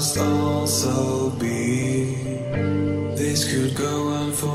must also be. This could go on for.